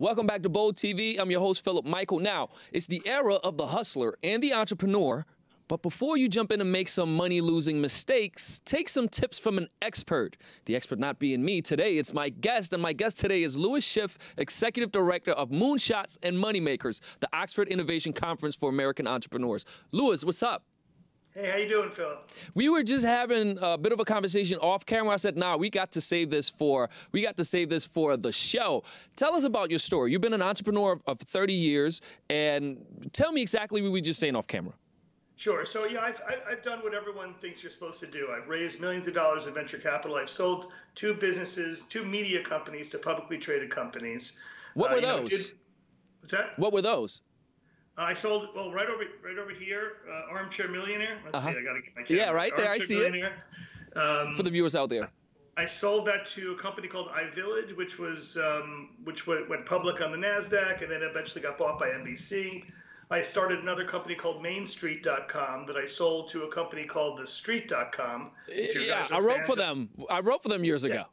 Welcome back to Bold TV. I'm your host, Philip Michael. Now, it's the era of the hustler and the entrepreneur. But before you jump in and make some money losing mistakes, take some tips from an expert. The expert not being me today, it's my guest. And my guest today is Lewis Schiff, Executive Director of Moonshots and Moneymakers, the Oxford Innovation Conference for American Entrepreneurs. Lewis, what's up? Hey, how you doing, Philip? We were just having a bit of a conversation off camera. I said, "Nah, we got to save this for we got to save this for the show." Tell us about your story. You've been an entrepreneur of 30 years, and tell me exactly what we were just saying off camera. Sure. So yeah, I've, I've done what everyone thinks you're supposed to do. I've raised millions of dollars in venture capital. I've sold two businesses, two media companies to publicly traded companies. What uh, were those? Know, did, what's that? What were those? I sold well right over right over here, uh, Armchair Millionaire. Let's uh-huh. see, I gotta get my camera. Yeah, right there, Armchair I see it. Um, For the viewers out there. I sold that to a company called iVillage, which was um, which went, went public on the Nasdaq, and then eventually got bought by NBC. I started another company called MainStreet.com that I sold to a company called TheStreet.com. Yeah, I wrote for of. them. I wrote for them years yeah. ago.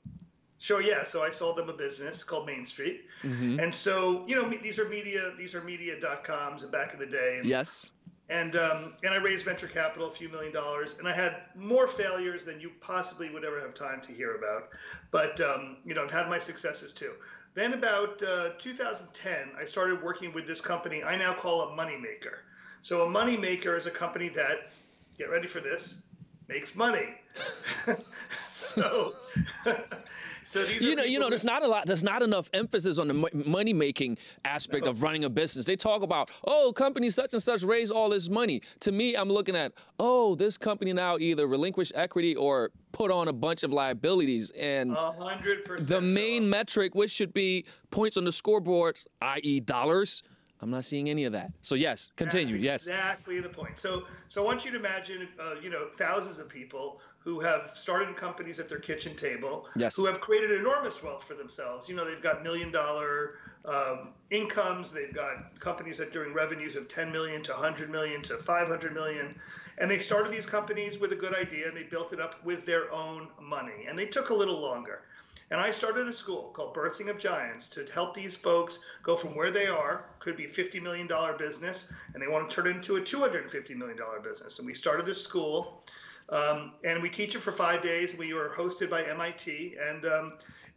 Sure, yeah. So I sold them a business called Main Street, mm-hmm. and so you know these are media these are media.coms back in the day. And, yes. And um, and I raised venture capital, a few million dollars, and I had more failures than you possibly would ever have time to hear about. But um, you know, I've had my successes too. Then about uh, 2010, I started working with this company I now call a moneymaker. So a moneymaker is a company that, get ready for this, makes money. so So these you know, you know, there's not a lot, there's not enough emphasis on the money making aspect no. of running a business. They talk about, oh, company such and such raise all this money. To me, I'm looking at, oh, this company now either relinquish equity or put on a bunch of liabilities. And 100% the main so. metric, which should be points on the scoreboard, i.e., dollars. I'm not seeing any of that. So yes, continue. That's yes, exactly the point. So so I want you to imagine, uh, you know, thousands of people who have started companies at their kitchen table, yes. who have created enormous wealth for themselves. You know, they've got million dollar um, incomes. They've got companies that are doing revenues of 10 million to 100 million to 500 million. And they started these companies with a good idea and they built it up with their own money. And they took a little longer. And I started a school called Birthing of Giants to help these folks go from where they are, could be $50 million business, and they want to turn it into a $250 million business. And we started this school, um, and we teach it for five days. We were hosted by MIT, and um,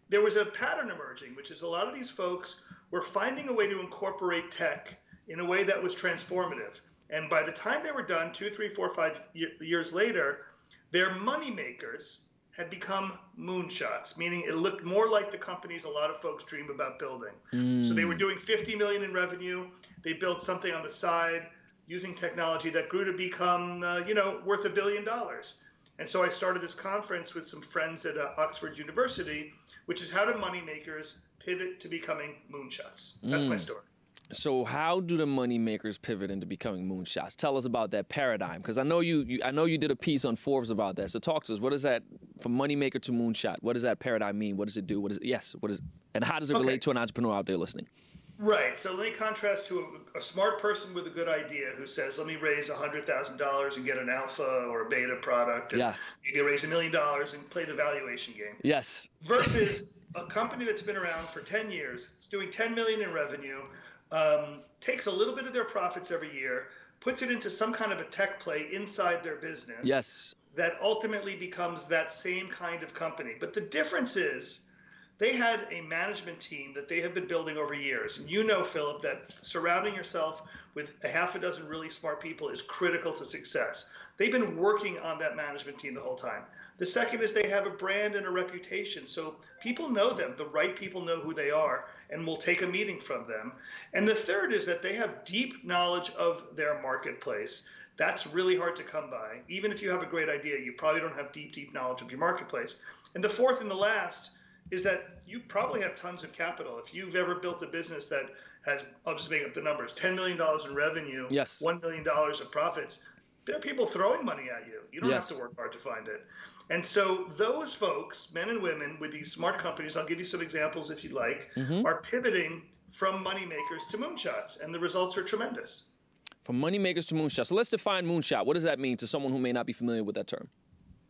there was a pattern emerging, which is a lot of these folks were finding a way to incorporate tech in a way that was transformative. And by the time they were done, two, three, four, five years later, they're money makers had become moonshots, meaning it looked more like the companies a lot of folks dream about building. Mm. So they were doing 50 million in revenue. They built something on the side using technology that grew to become, uh, you know, worth a billion dollars. And so I started this conference with some friends at uh, Oxford University, which is how do money makers pivot to becoming moonshots. That's mm. my story. So how do the money makers pivot into becoming moonshots? Tell us about that paradigm, because I know you, you, I know you did a piece on Forbes about that. So talk to us. What is that from money maker to moonshot? What does that paradigm mean? What does it do? What is it? Yes. What is and how does it okay. relate to an entrepreneur out there listening? Right. So let me contrast to a, a, smart person with a good idea who says, "Let me raise hundred thousand dollars and get an alpha or a beta product, and yeah. maybe raise a million dollars and play the valuation game." Yes. Versus a company that's been around for ten years, it's doing ten million in revenue, um, takes a little bit of their profits every year, puts it into some kind of a tech play inside their business. Yes. That ultimately becomes that same kind of company. But the difference is they had a management team that they have been building over years. And you know, Philip, that surrounding yourself with a half a dozen really smart people is critical to success. They've been working on that management team the whole time. The second is they have a brand and a reputation. So people know them. The right people know who they are and will take a meeting from them. And the third is that they have deep knowledge of their marketplace. That's really hard to come by. Even if you have a great idea, you probably don't have deep, deep knowledge of your marketplace. And the fourth and the last is that you probably have tons of capital. If you've ever built a business that has, I'll just make up the numbers, $10 million in revenue, yes. $1 million of profits, there are people throwing money at you. You don't yes. have to work hard to find it. And so those folks, men and women with these smart companies, I'll give you some examples if you'd like, mm-hmm. are pivoting from moneymakers to moonshots, and the results are tremendous. From moneymakers to moonshots. So let's define moonshot. What does that mean to someone who may not be familiar with that term?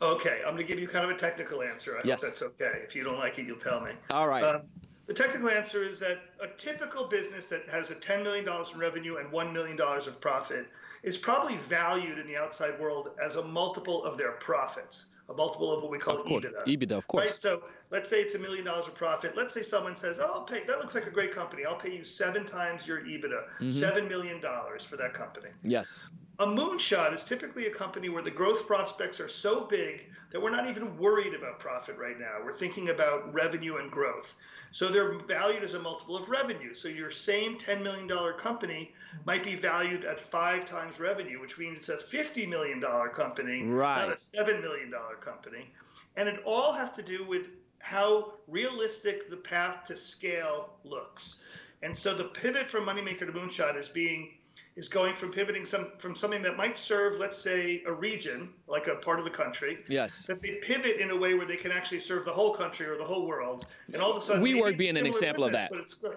Okay, I'm going to give you kind of a technical answer. I yes. hope that's okay. If you don't like it, you'll tell me. All right. Uh, The technical answer is that a typical business that has a $10 million in revenue and $1 million of profit is probably valued in the outside world as a multiple of their profits, a multiple of what we call of course. EBITDA. EBITDA, of course. Right? So let's say it's a million dollars of profit. Let's say someone says, "Oh, I'll pay. That looks like a great company. I'll pay you seven times your EBITDA, mm-hmm. seven million dollars for that company." Yes. A moonshot is typically a company where the growth prospects are so big that we're not even worried about profit right now. We're thinking about revenue and growth. So they're valued as a multiple of revenue. So your same $10 million company might be valued at five times revenue, which means it's a $50 million company, right. not a $7 million company. And it all has to do with how realistic the path to scale looks. And so the pivot from Moneymaker to Moonshot is being is going from pivoting some from something that might serve, let's say, a region, like a part of the country. Yes. That they pivot in a way where they can actually serve the whole country or the whole world. And all of a sudden, WeWork being an example business, of that. But it's good.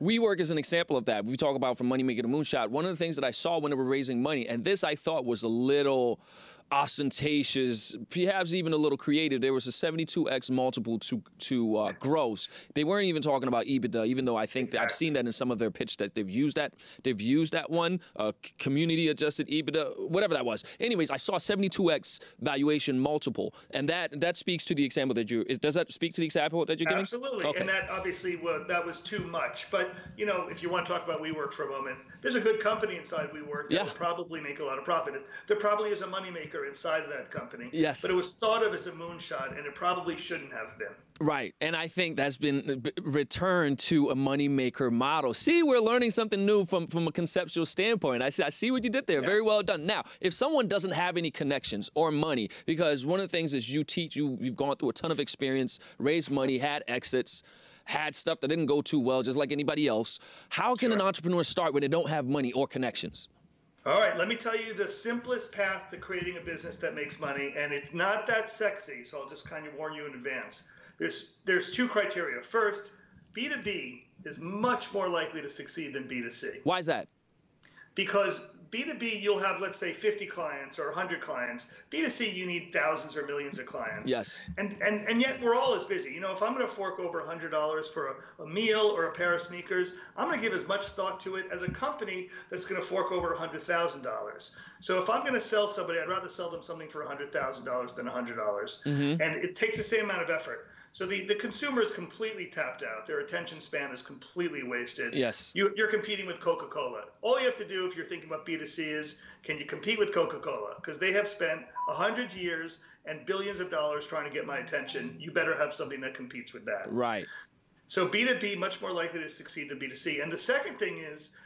WeWork is an example of that. We talk about from Moneymaker to Moonshot. One of the things that I saw when they were raising money, and this I thought was a little ostentatious, perhaps even a little creative. There was a 72x multiple to to uh, gross. They weren't even talking about EBITDA, even though I think exactly. I've seen that in some of their pitch that they've used that. They've used that one, uh, community adjusted EBITDA, whatever that was. Anyways, I saw 72x valuation multiple, and that that speaks to the example that you. Does that speak to the example that you're giving? Absolutely, okay. and that obviously was, that was too much. But you know, if you want to talk about WeWork for a moment, there's a good company inside WeWork that yeah. will probably make a lot of profit. There probably is a moneymaker inside of that company. Yes. But it was thought of as a moonshot, and it probably shouldn't have been. Right. And I think that's been uh, returned to a moneymaker model. See, we're learning something new from, from a conceptual standpoint. I see, I see what you did there. Yeah. Very well done. Now, if someone doesn't have any connections or money, because one of the things is you teach, you, you've gone through a ton of experience, raised money, had exits, had stuff that didn't go too well, just like anybody else. How can sure. an entrepreneur start when they don't have money or connections? All right, let me tell you the simplest path to creating a business that makes money, and it's not that sexy, so I'll just kind of warn you in advance. There's there's two criteria. First, B2B is much more likely to succeed than B2C. Why is that? Because B2B, you'll have, let's say, 50 clients or 100 clients. B2C, you need thousands or millions of clients. Yes. And and, and yet we're all as busy. You know, if I'm going to fork over $100 for a, a meal or a pair of sneakers, I'm going to give as much thought to it as a company that's going to fork over $100,000. So if I'm going to sell somebody, I'd rather sell them something for $100,000 than 100. dollars mm-hmm. And it takes the same amount of effort. So the, the consumer is completely tapped out. Their attention span is completely wasted. Yes. You, you're competing with Coca Cola. All you have to do if you're thinking about B2C is can you compete with Coca Cola? Because they have spent 100 years and billions of dollars trying to get my attention. You better have something that competes with that. Right. So B2B much more likely to succeed than B2C. And the second thing is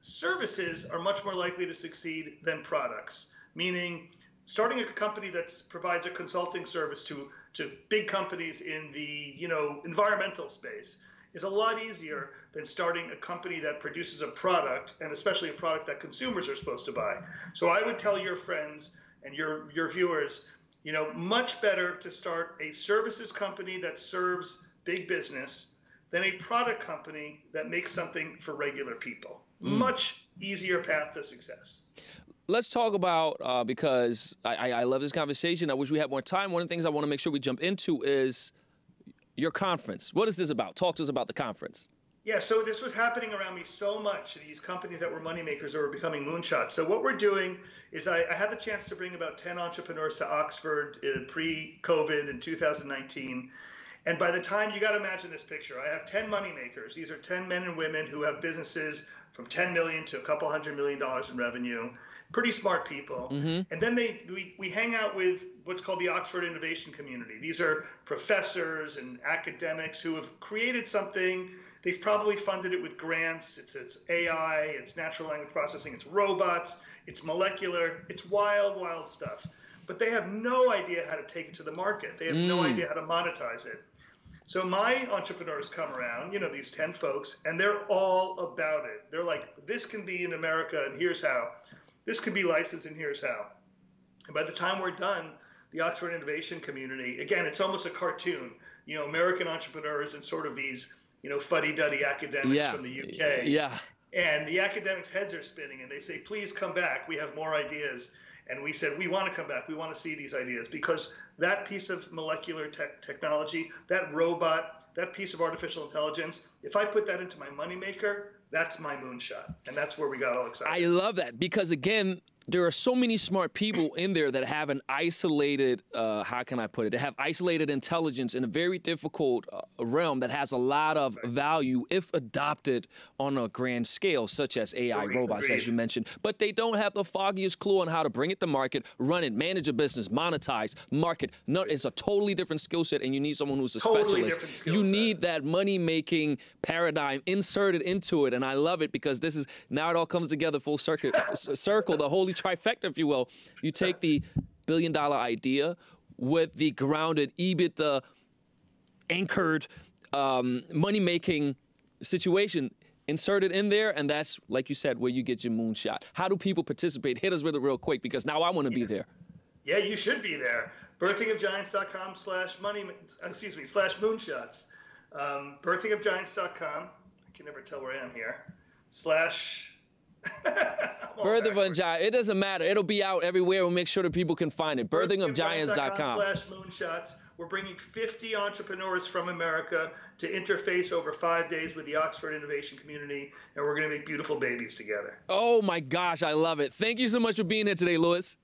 services are much more likely to succeed than products, meaning starting a company that provides a consulting service to to big companies in the you know environmental space is a lot easier than starting a company that produces a product and especially a product that consumers are supposed to buy. So I would tell your friends and your your viewers, you know, much better to start a services company that serves big business than a product company that makes something for regular people. Mm. Much easier path to success let's talk about uh, because I, I, love this conversation. I wish we had more time. One of the things I want to make sure we jump into is your conference. What is this about? Talk to us about the conference. Yeah, so this was happening around me so much. These companies that were moneymakers were becoming moonshots. So what we're doing is I, I had the chance to bring about 10 entrepreneurs to Oxford uh, pre-COVID in 2019. And by the time you got to imagine this picture, I have 10 moneymakers. These are 10 men and women who have businesses from 10 million to a couple hundred million dollars in revenue pretty smart people. Mm-hmm. And then they we, we hang out with what's called the Oxford Innovation Community. These are professors and academics who have created something. They've probably funded it with grants. It's it's AI, it's natural language processing, it's robots, it's molecular, it's wild, wild stuff. But they have no idea how to take it to the market. They have mm. no idea how to monetize it. So my entrepreneurs come around, you know, these 10 folks, and they're all about it. They're like, this can be in America, and here's how this can be licensed and here's how. And by the time we're done, the Oxford Innovation Community, again, it's almost a cartoon. You know, American entrepreneurs and sort of these, you know, fuddy-duddy academics yeah. from the UK. Yeah. And the academics' heads are spinning, and they say, "Please come back. We have more ideas." And we said, "We want to come back. We want to see these ideas because that piece of molecular te- technology, that robot, that piece of artificial intelligence, if I put that into my moneymaker, that's my moonshot. And that's where we got all excited. I love that because, again, there are so many smart people in there that have an isolated, uh, how can I put it? They have isolated intelligence in a very difficult uh, realm that has a lot of value if adopted on a grand scale, such as AI robots, as you mentioned. But they don't have the foggiest clue on how to bring it to market, run it, manage a business, monetize, market. No, it's a totally different skill set, and you need someone who's a Totally specialist. You need that money making paradigm inserted into it and i love it because this is now it all comes together full circuit circle the holy trifecta if you will you take the billion dollar idea with the grounded ebitda anchored um, money making situation inserted in there and that's like you said where you get your moonshot how do people participate hit us with it real quick because now i want to be there Yeah, you should be there. Birthingofgiants.com slash money, excuse me, slash moonshots. Um, birthingofgiants.com. I can never tell where I am here. Slash. Birth of a giant it doesn't matter it'll be out everywhere we'll make sure that people can find it birthingofgiants.com slash moonshots. We're bringing 50 entrepreneurs from America to interface over five days with the Oxford innovation community, and we're going to make beautiful babies together. Oh my gosh, I love it. Thank you so much for being here today, Lewis.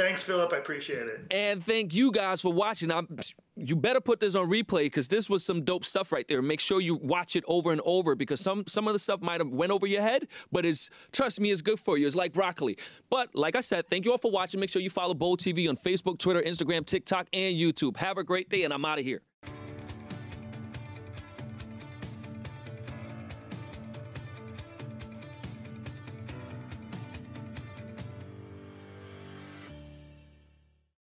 Thanks, Philip. I appreciate it. And thank you guys for watching. I'm, you better put this on replay because this was some dope stuff right there. Make sure you watch it over and over because some some of the stuff might have went over your head, but it's trust me, it's good for you. It's like broccoli. But like I said, thank you all for watching. Make sure you follow Bold TV on Facebook, Twitter, Instagram, TikTok, and YouTube. Have a great day, and I'm out of here.